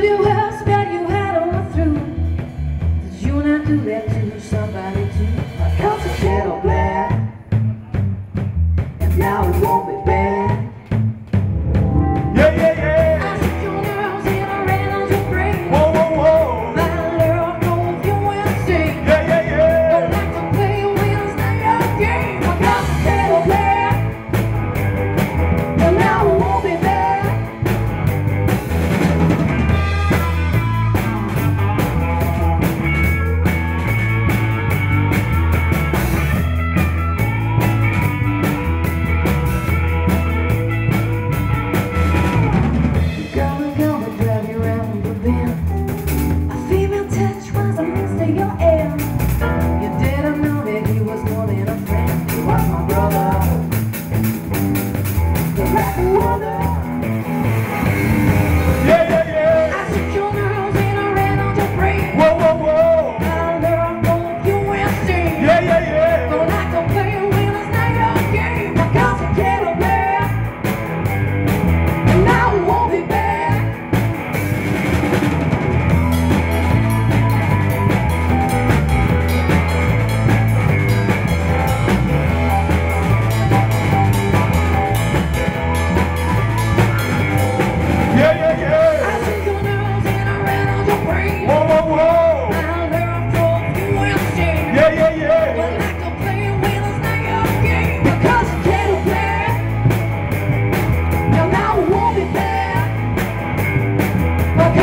do else, bet you had all through. Did you not do that to somebody too?